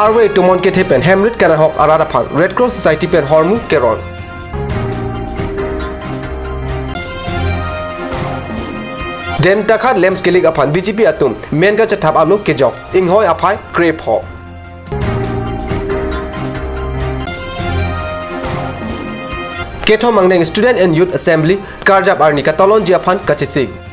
Arway to Mount Ketepen, Hamlet Kanahok Aradapan, Red Cross Society Pen Hormu, Keron. Den Takat Lems Kilik Apan, BGP Atum, Menga Chatap Alu Kejok, Inghoi Apai, Grape Hawk. Keto Mangdeng Student and Youth Assembly, Karjab Arnika Talon Jiapan, Kachisik.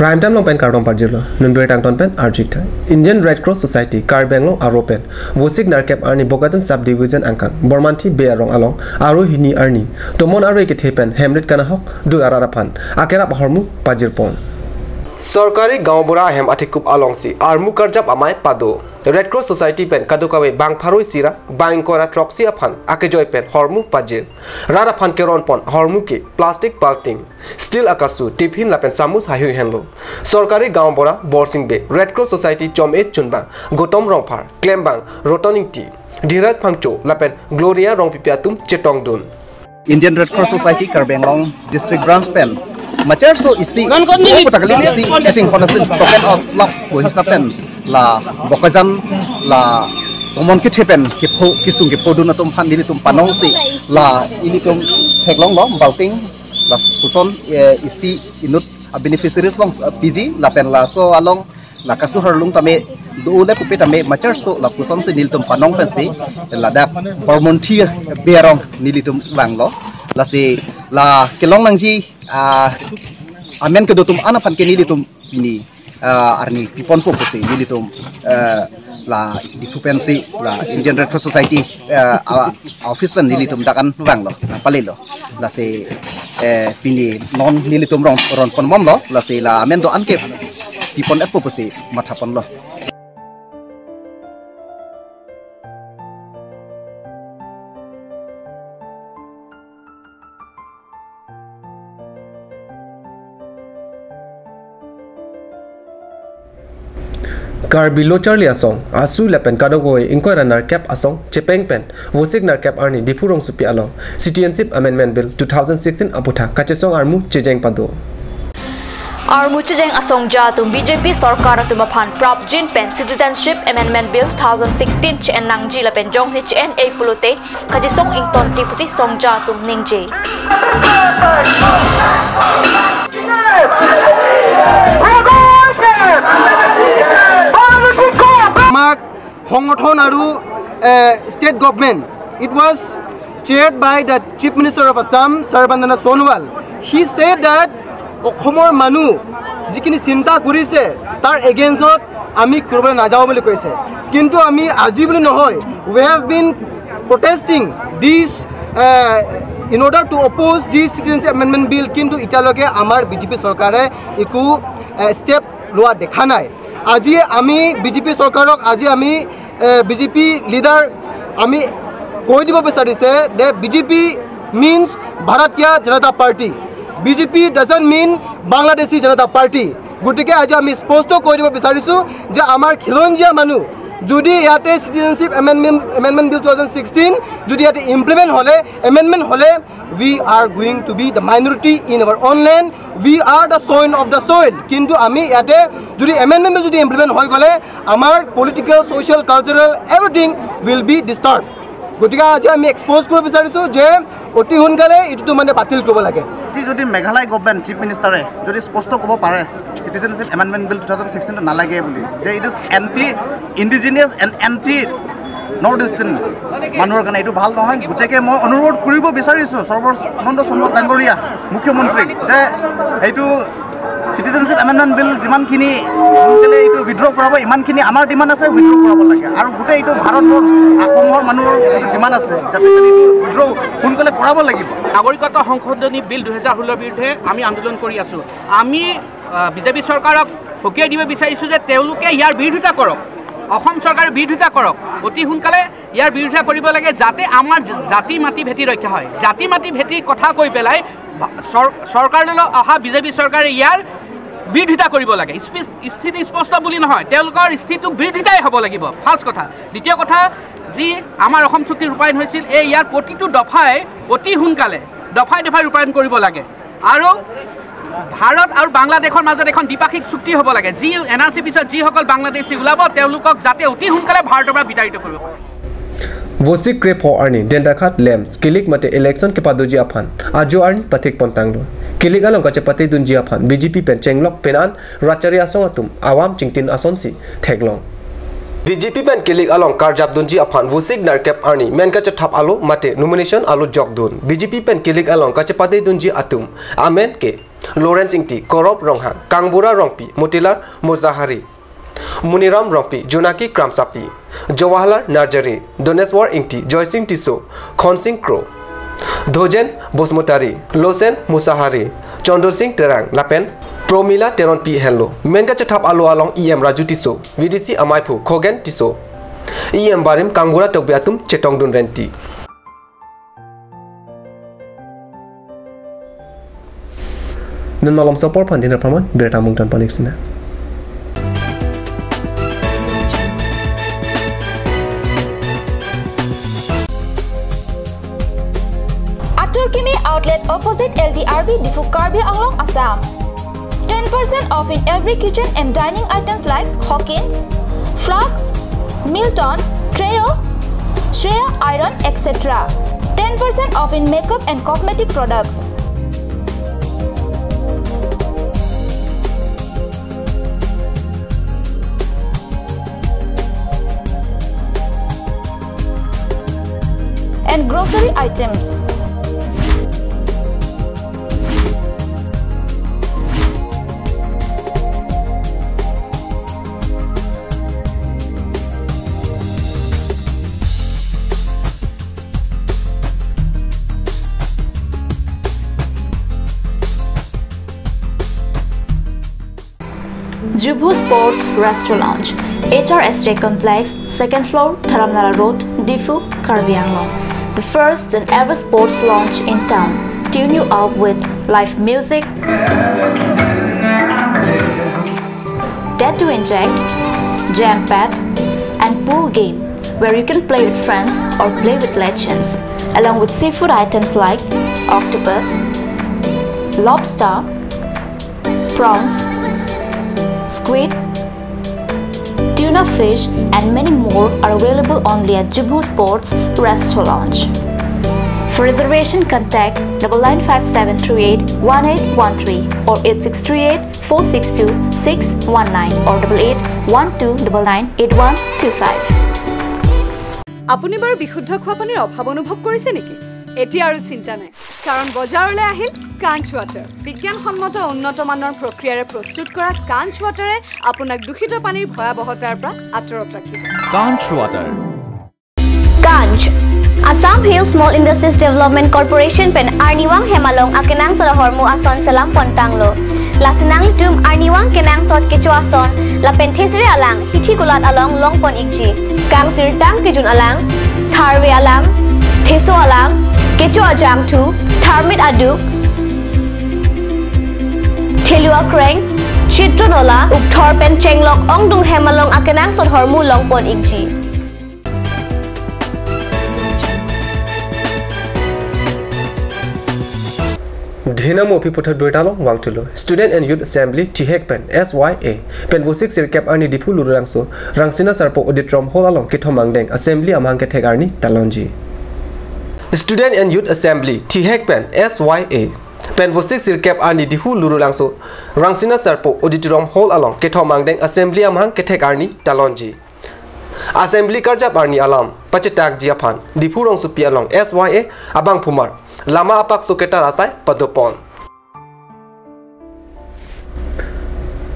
Prime time লং পেন কাৰ্ডম পাৰ্জিল নুনবেৰি টাংটন পেন আৰ্জিক Indian red cross Society কাৰ্বেংলং আৰু পেন ভচিক নাৰকেপ আৰ্নি বগাটন চাব ডিভিজন আংকাং বৰ্মান্থি বে আৰং আলং আৰু হিনি আৰ্নি তমন আৰু একে পেন হেমৰিত কানাহক দুৰ আৰা চৰকাৰী গাঁওবুঢ়া আহেম আঠিকুব আলংচি আৰ্মু কাৰ্জাপ আমাই পাদো ৰেড ক্ৰছ ছ'চাইটি পেন কাদুকাৱে বাংফাৰৈ চিৰা বাংকৰা ট্ৰক্সি আফান আকেজয় পেন হৰমু পাজিৰ ৰাত আফান কেৰন পন হৰমুকে প্লাষ্টিক পাল্টিং ষ্টিল আকাশু টিফিন লাপেন চামুচ হাঁহি হেনলো চৰকাৰী গাঁওবুঢ়া বৰচিং বে ৰেড ক্ৰছ ছ'চাইটি চম এইট চুনবাং গৌতম ৰংফাৰ ক্লেমবাং ৰটনিং টি ধীৰাজ ফাংচো লাপেন গ্ল'ৰিয়া ৰং পিপিয়াতুম চেটং দুন Indian Red Cross Society Karbenglong District Branch Pen Macer so isi ko takali isi kasing konasin token of lap ko hisapen la bokajan la tomon ki thepen ki pho kisung ki podun atum phan dili tum panong si la ini tum theklong lo balting la puson isi inut a beneficiaries long PG la pen la so along la kasu harlung tame do le pupe tame macer so la puson si nil tum panong pen si la da hormontia berong nilitum lang lo la si la kelong nang ji a amen ke dotum ana pan ke nilitum ini arni pipon po si nilitum la dipupensi la Indian Red Cross Society office pan nilitum dakan wang lo pali lo la si pini non nilitum rong ron pon mom lo la si la amen do anke ที่ปนแอปเปิลเมาทับปนล่ะ Karbi লোচাৰলি আছং আছু লেপেন কাডগৈ ইংকয়েৰা নাৰ Cape আছং চেপেং PAN ৱচিক নাৰ Cape আৰ্নি Diphu ৰং চুপি Along citizenship amendment bill two thousand sixteen আপুঠা কাচেচং আৰু মু চেজেং পাণ্ড और मुझे असों BJP सरकार तुम प्राप्त जिन पेन सिटीजनशिप एमेंडमेंट बिल 2016 चेन नंग जी लपेन जोंग सि चेन ए पुलुते खजि सोंग इंग state government it was chaired by the chief minister of Assam Sarbananda Sonowal he said that অসমৰ মানুহ যিখিনি চিন্তা কৰিছে তাৰ এগেইনষ্টত আমি কৰিবলৈ নাযাওঁ বুলি কৈছে। কিন্তু আমি আজি বুলি নহয় we have been protesting this in order to oppose this citizenship amendment bill কিন্তু এতিয়ালৈকে আমাৰ বিজেপি চৰকাৰে একো ষ্টেপ লোৱা দেখা নাই। আজি আমি বিজেপি চৰকাৰক আজি আমি বিজেপি লিডাৰ আমি কৈ দিব বিচাৰিছে যে BJP means Bharatiya Janata party. BJP doesn't mean Bangladeshi Janata party গতিকে আজি আমি স্পষ্ট কৈ দিব বিচাৰিছোঁ যে আমাৰ খিলঞ্জীয়া মানুহ যদি ইয়াতে citizenship amendment amendment bill two thousand sixteen যদি ইয়াতে ইমপ্লিমেণ্ট হ'লে এমেণ্ডমেণ্ট হ'লে we are going to be the minority in our own land we are the sons of the soil কিন্তু আমি ইয়াতে যদি এমেণ্ডমেণ্ট যদি ইমপ্লিমেণ্ট হৈ গ'লে আমাৰ political social cultural everything will be disturb গতিকে আজি আমি এক্সপ'জ কৰিব বিচাৰিছোঁ যে অতি সোনকালে এইটোতো মানে বাতিল কৰিব লাগে। যদি মেঘালয় গভমেণ্ট চিফ মিনিষ্টাৰে যদি স্পষ্ট ক'ব পাৰে citizenship amendment bill two thousand ছিক্সটিনত নালাগে বুলি যে it is anti indigenous and anti north eastern মানুহৰ কাৰণে এইটো ভাল নহয়। গতিকে মই অনুৰোধ কৰিব বিচাৰিছোঁ সৰ্বানন্দ সোণোৱাল ডাঙৰীয়া মুখ্যমন্ত্ৰীক যে এইটো চিটিজেনশ্বিপ এমেণ্ডমেণ্ট বিল যিমানখিনি সোনকালে এইটো উইড্ৰ কৰাব ইমানখিনি আমাৰ ডিমাণ্ড আছে উইড্ৰ কৰাব লাগে। আৰু গোটেই এইটো ভাৰতৰ অসমৰ মানুহৰ ডিমাণ্ড আছে যাতে উইড্ৰ সোনকালে কৰাব লাগিব। নাগৰিকত্ব সংশোধনী বিল দুহেজাৰ ষোল্লৰ বিৰুদ্ধে আমি আন্দোলন কৰি আছোঁ। আমি বিজেপি চৰকাৰক সকীয়াই দিব বিচাৰিছোঁ যে তেওঁলোকে ইয়াৰ বিৰোধিতা কৰক। অসম চৰকাৰে বিৰোধিতা কৰক। অতি সোনকালে ইয়াৰ বিৰোধিতা কৰিব লাগে যাতে আমাৰ জাতি মাটি ভেটি ৰক্ষা হয়। জাতি মাটি ভেটিৰ কথা কৈ পেলাই চৰকাৰলৈ অহা বিজেপি চৰকাৰে ইয়াৰ বিৰোধিতা কৰিব লাগে। স্থিতি স্পষ্ট বুলি নহয়। তেওঁলোকৰ স্থিতিটো বিৰোধিতাই হ'ব লাগিব। ফাৰ্ষ্ট কথা। দ্বিতীয় কথা যি আমাৰ অসম চুক্তি ৰূপায়ণ হৈছিল এই ইয়াৰ প্ৰতিটো দফাই অতি সোনকালে দফাই দফাই ৰূপায়ণ কৰিব লাগে। আৰু ভাৰত আৰু বাংলাদেশৰ মাজত এখন দ্বিপাক্ষিক চুক্তি হ'ব লাগে। যি এন আৰ চিৰ পিছত যিসকল বাংলাদেশী ওলাব তেওঁলোকক যাতে অতি সোনকালে ভাৰতৰ পৰা বিতাড়িত কৰিব পাৰে। Vosik krep ho arni dendakat lems kilik mate election ke padoji aphan ajo arni patik pontanglo Kiligalong ka chapati dunjia phan. BJP pen chenglok पेनान rachari आसों atum आवाम chingtin आसों सी थेगलों बीजेपी पेन किलिक अलोंग कारजाब दुनजी अफान वुसिक नरकेप आनी मेन कचे ठप आलो माते नोमिनेशन आलो जॉग दुन बीजेपी पेन किलिक अलोंग कचे पाते दुनजी अतुम आमेन के लॉरेंस इंगटी कोरोप रोंगहां कांगबुरा रोंगपी मोटिलर मोजाहारी मुनिराम रोंगपी जुनाकी क्रामसापी जवाहरलाल नार्जरी दोनेश्वर इंगटी जॉयसिंग टिसो खनसिंह क्रो ধোজেন, বসুমতারি, লোসেন, মুসাহারি চন্দ্র সিং, টেরাং, লাপেন, প্রমিলা, টেরন পি হেলো মেনগা চেঠাপ, আলো Along E M Raju Tisso, VDC, আমাইফু, Khogen, Tisso E M বারিম, কাঙ্গুরা, টকবে আতুম, চেটং দুন রেন্টি। নলম সপর ফান্দিনা ফামান বেটা মুংটান পানিক্সিনা LDRB Difu Karbi Anglong Assam. 10% off in every kitchen and dining items like Hawkins, Flux, Milton, Treo, Shreya Iron, etc. 10% off in makeup and cosmetic products. and grocery items. Jubu Sports Restaurant Lounge, HRSJ Complex, second floor, Dharamnala Road, Difu, Karbi Anglong. The first and ever sports lounge in town. Tune you up with live music, dead to inject, jam pad, and pool game where you can play with friends or play with legends, along with seafood items like octopus, lobster, prawns, squid, tuna fish, and many more are available only at Jubu Sports Restaurant. For reservation, contact 995738 1813 or 8638 462 619 or 8812998125. আপুনি বাৰু বিশুদ্ধ খোৱা পানীৰ অভাৱ অনুভৱ কৰিছে নেকি এতিয়া আৰু চিন্তা নাই। কাৰণ বজাৰলৈ আহিল কাঞ্চ ৱাটাৰ বিজ্ঞানসন্মত উন্নত মানৰ প্ৰক্ৰিয়াৰে প্ৰস্তুত কৰা কাঞ্চ ৱাটাৰে আপোনাক দূষিত পানীৰ ভয়াৱহতাৰ পৰা আঁতৰত ৰাখিব। কাঞ্চ water কাঞ্চ Assam hill small industries development corporation PAN আর্নিওয়াং হেমালং আকেনাং সলহর মু আসন সেলাম পন্টাংলো লাসিনাং টুম আর্নিওয়াং কেনাং সট কেচু আসন লাপেন থেসরে আলাং হিঠি কুলাত আলং লং পন ইকজি Kang তিরটাং কেজুন Alang থারবে Alang থেসো Alang aduk Thelua kreng Chitronola ukthor pen chenglok ong dung hemalong akenang sot hormu long pon ikji. Dhinam opi putat bertalo wangtulo Student and Youth Assembly Tihek Pen SYA Pen Vosik Sirkap Arni Dipu Lurangso Rangsina Sarpo Auditrom Hol Along Kito Mangdeng Assembly Amang Ketek Arni Talonji Student and Youth Assembly Tihek Pen SYA Pen Vosik Sirkap Arni Dipu Lurangso Rangsina Sarpo Auditrom Hol Along Kito Mangdeng Assembly Amang Ketek Arni Talonji Assembly Karjap Arni Alam Pachetak Jiapan Dipu Rong Supi Along SYA Abang Pumar Lama apak suketa rasai padopon.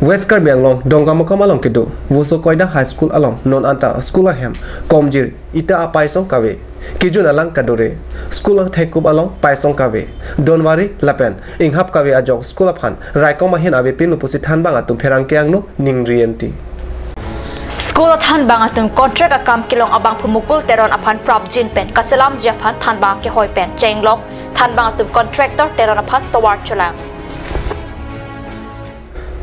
West Karbi Anglong dongga mokam along kedo Wuso koida high school along non anta school ahem komjir ita apai song kawe kijun alang kadore school ang thekub along pai song kawe donwari lapen inghap kawe ajok school aphan raikom ahin abe pin upusi than bang atum pherang ke angno ningrienti School than bang atum contract akam kilong abang pumukul teron apan prop jin pen kasalam japan than bang ke hoi pen chenglok than bang atum contractor teron apan towar chulang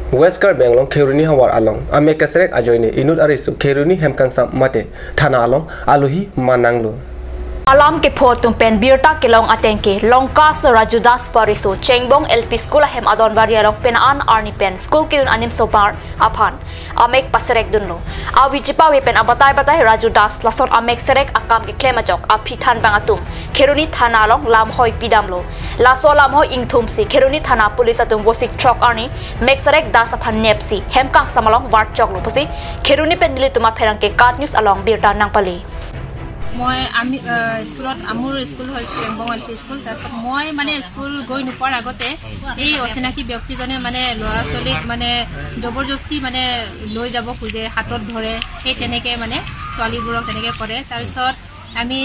Karbi Anglong Kheruni hawar along ame kasrek ajoine inut arisu Kheruni hemkang sam mate thana along aluhi mananglo alam ke pho tum pen birta ke long ateng ke longka so raju das pariso chengbong lp school hem adon varia long pen an arni pen school ke dun anim so par aphan amek pasrek dun lo awi jipa we pen abatai batai raju das lason amek serek akam ke klema jok aphi than bang atum kheruni thana long lam hoi pidam lo laso lam hoi ingthum si kheruni thana police atum bosik chok arni mek serek das aphan nepsi hemkang samalong war chok lo posi kheruni pen nili tuma pherang ke card news along birta nangpali মই আমি স্কুলত মোৰ school হৈছে টেম্বং L P school তাৰপিছত মই মানে school গৈ নোপোৱাৰ আগতে এই অচিনাকি ব্যক্তিজনে মানে ল'ৰা ছোৱালীক মানে জবৰদস্তি মানে লৈ যাব খোজে হাতত ধৰে সেই তেনেকৈ মানে ছোৱালীবোৰক তেনেকৈ কৰে। তাৰপিছত আমি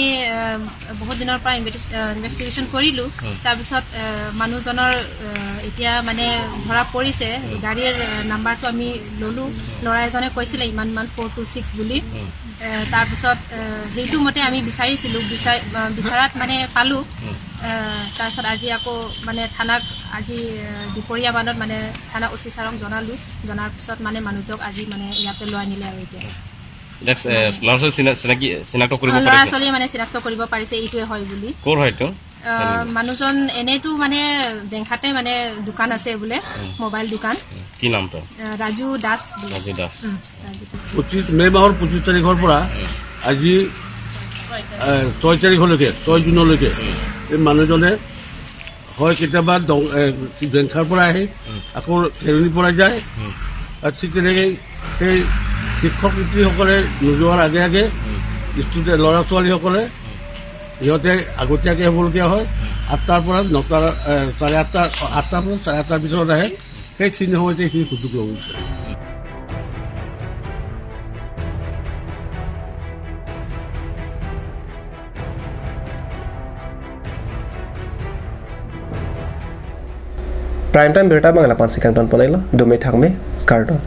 বহুত দিনৰ পৰা ইনভেষ্টিগেশ্যন কৰিলোঁ। তাৰপিছত মানুহজনৰ এতিয়া মানে ধৰা পৰিছে গাড়ীৰ নাম্বাৰটো আমি ল'লোঁ। ল'ৰা এজনে কৈছিলে ইমান ইমান ফ'ৰ টু ছিক্স বুলি। তাৰপিছত সেইটো মতে আমি বিচাৰিছিলোঁ বিচাৰাত মানে পালোঁ। তাৰপিছত আজি আকৌ মানে থানাক আজি দুপৰীয়া মানত মানে থানা অচি ছাৰক জনালোঁ। জনাৰ পিছত মানে মানুহজনক আজি মানে ইয়াতে লৈ আনিলে আৰু এতিয়া। ল'ৰা ছোৱালীয়ে মানে চিনাক্ত কৰিব পাৰিছে এইটোৱে হয় বুলি। মানুহজন এনেইতো মানে জেংখাতে মানে দোকান আছে বোলে মোবাইল দোকান। কি নামটো ৰাজু দাস ৰাজু দাস। পঁচিছ মে' মাহৰ পঁচিছ তাৰিখৰ পৰা আজি ছয় তাৰিখলৈকে ছয় জুনলৈকে এই মানুহজনে হয় কেতিয়াবা জেংখাৰ পৰা আহি আকৌ খেৰণিৰ পৰা যায়। আৰু ঠিক তেনেকৈ সেই শিক্ষক শিক্ষয়িত্ৰীসকলে নোযোৱাৰ আগে আগে ষ্টুডেণ্ট ল'ৰা ছোৱালীসকলে সিহঁতে আগতীয়াকৈ হ'বলগীয়া হয়। আঠটাৰ পৰা নটা চাৰে আঠটা আঠটাৰ পৰা চাৰে আঠটাৰ ভিতৰত আহে। সেইখিনি সময়তে সেইখিনি সুযোগ ল'ব বিচাৰে प्राइम टाइम बेटा बांगला पाँच सेकेंड बनाइला दो में थाक में कार्टून